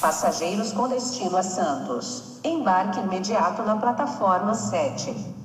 Passageiros com destino a Santos. Embarque imediato na plataforma 7.